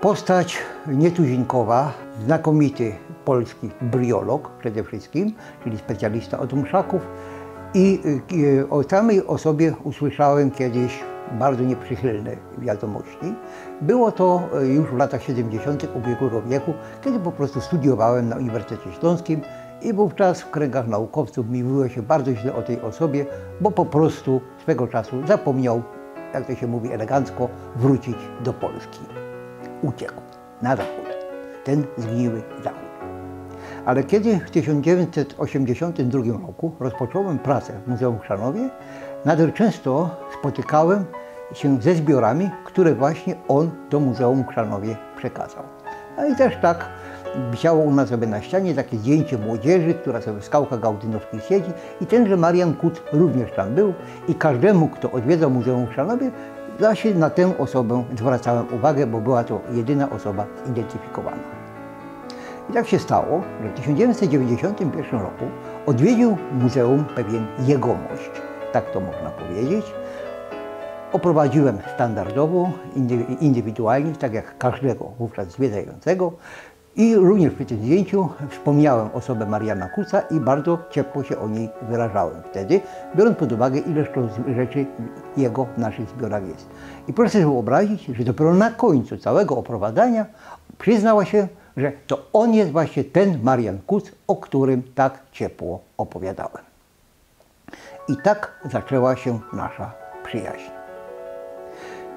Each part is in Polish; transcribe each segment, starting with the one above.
Postać nietuzinkowa, znakomity polski briolog przede wszystkim, czyli specjalista od mszaków. I o samej osobie usłyszałem kiedyś bardzo nieprzychylne wiadomości. Było to już w latach 70. ubiegłego wieku, kiedy po prostu studiowałem na Uniwersytecie Śląskim i wówczas w kręgach naukowców mówiło się bardzo źle o tej osobie, bo po prostu swego czasu zapomniał, jak to się mówi elegancko, wrócić do Polski. Uciekł na zachód, ten zgniły zachód. Ale kiedy w 1982 roku rozpocząłem pracę w Muzeum w Chrzanowie, nader często spotykałem się ze zbiorami, które właśnie on do Muzeum w przekazał. No i też tak wisiało u nas sobie na ścianie takie zdjęcie młodzieży, która sobie w skałkach gaudynowskich siedzi i tenże Marian Kuc również tam był i każdemu, kto odwiedzał Muzeum w właśnie na tę osobę zwracałem uwagę, bo była to jedyna osoba zidentyfikowana. I tak się stało, że w 1991 roku odwiedził muzeum pewien jegomość, tak to można powiedzieć. Oprowadziłem standardowo, indywidualnie, tak jak każdego wówczas zwiedzającego. I również tym zdjęciu wspomniałem osobę Mariana Kuca i bardzo ciepło się o niej wyrażałem wtedy, biorąc pod uwagę, ileż to rzeczy jego w naszych zbiorach jest. I proszę sobie wyobrazić, że dopiero na końcu całego oprowadzania przyznała się, że to on jest właśnie ten Marian Kuc, o którym tak ciepło opowiadałem. I tak zaczęła się nasza przyjaźń.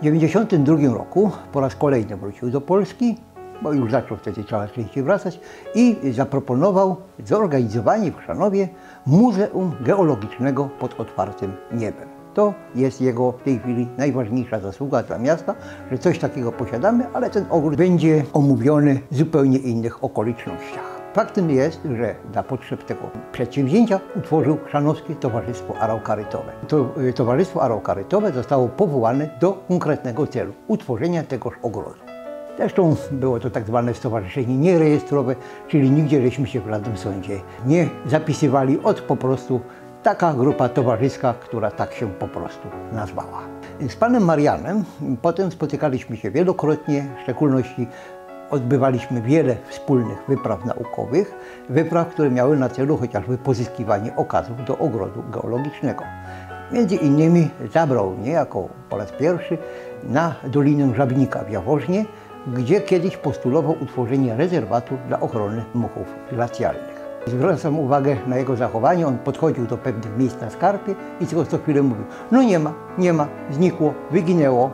W 1992 roku po raz kolejny wrócił do Polski, bo już zaczął wtedy coraz częściej wracać i zaproponował zorganizowanie w Chrzanowie Muzeum Geologicznego pod otwartym niebem. To jest jego w tej chwili najważniejsza zasługa dla miasta, że coś takiego posiadamy, ale ten ogród będzie omówiony w zupełnie innych okolicznościach. Faktem jest, że dla potrzeb tego przedsięwzięcia utworzył Chrzanowskie Towarzystwo Araukarytowe. To y, Towarzystwo Araukarytowe zostało powołane do konkretnego celu utworzenia tegoż ogrodu. Zresztą było to tak zwane stowarzyszenie nierejestrowe, czyli nigdzie żeśmy się w żadnym sądzie nie zapisywali od po prostu taka grupa towarzyska, która tak się po prostu nazwała. Z panem Marianem potem spotykaliśmy się wielokrotnie, w szczególności odbywaliśmy wiele wspólnych wypraw naukowych, wypraw, które miały na celu chociażby pozyskiwanie okazów do ogrodu geologicznego. Między innymi zabrał mnie jako po raz pierwszy na Dolinę Żabnika w Jaworznie, gdzie kiedyś postulował utworzenie rezerwatu dla ochrony muchów glacialnych. Zwracam uwagę na jego zachowanie. On podchodził do pewnych miejsc na skarpie i co chwilę mówił, no nie ma, nie ma, znikło, wyginęło.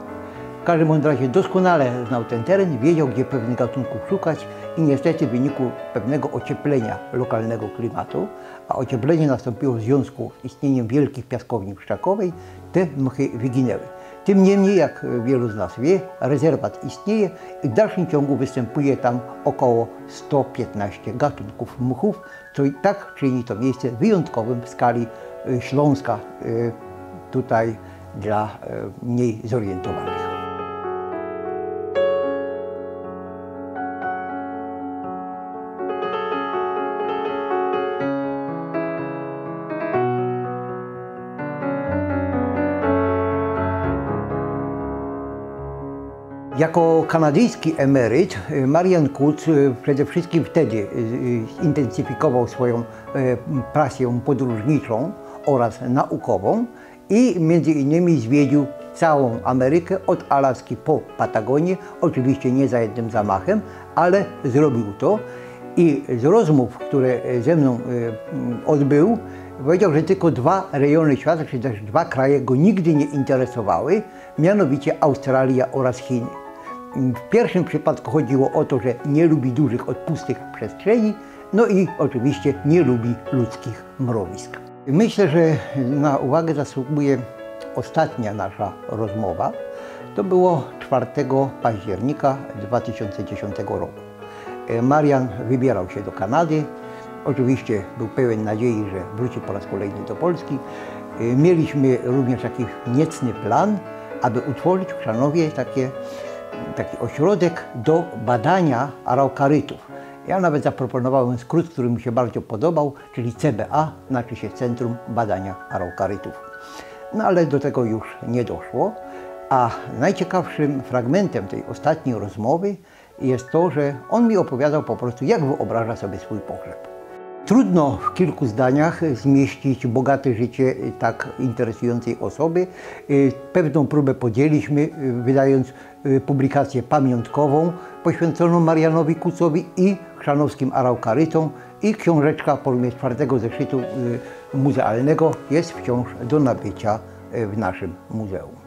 W każdym razie doskonale znał ten teren, wiedział, gdzie pewnych gatunków szukać i niestety w wyniku pewnego ocieplenia lokalnego klimatu, a ocieplenie nastąpiło w związku z istnieniem wielkich piaskowni pszczakowej, te mchy wyginęły. Tym niemniej, jak wielu z nas wie, rezerwat istnieje i w dalszym ciągu występuje tam około 115 gatunków mchów, co i tak czyni to miejsce wyjątkowym w skali y, Śląska, y, tutaj dla y, mniej zorientowanych. Jako kanadyjski emeryt y, Marian Kuc y, przede wszystkim wtedy y, intensyfikował swoją pasję podróżniczą oraz naukową i między innymi zwiedził całą Amerykę od Alaski po Patagonię, oczywiście nie za jednym zamachem, ale zrobił to i z rozmów, które ze mną odbył, powiedział, że tylko dwa rejony świata, czyli też dwa kraje go nigdy nie interesowały, mianowicie Australia oraz Chiny. W pierwszym przypadku chodziło o to, że nie lubi dużych, odpustych przestrzeni, no i oczywiście nie lubi ludzkich mrowisk. Myślę, że na uwagę zasługuje ostatnia nasza rozmowa. To było 4 października 2010 roku. Marian wybierał się do Kanady. Oczywiście był pełen nadziei, że wróci po raz kolejny do Polski. Mieliśmy również taki niecny plan, aby utworzyć w Chrzanowie takie taki ośrodek do badania araukarytów. Ja nawet zaproponowałem skrót, który mi się bardzo podobał, czyli CBA, znaczy się Centrum Badania Araukarytów. No ale do tego już nie doszło. A najciekawszym fragmentem tej ostatniej rozmowy jest to, że on mi opowiadał po prostu, jak wyobraża sobie swój pogrzeb. Trudno w kilku zdaniach zmieścić bogate życie tak interesującej osoby. Y, Pewną próbę podjęliśmy, y, wydając y, publikację pamiątkową poświęconą Marianowi Kucowi i chrzanowskim araukarytom i książeczka w formie czwartego zeszytu muzealnego jest wciąż do nabycia w naszym muzeum.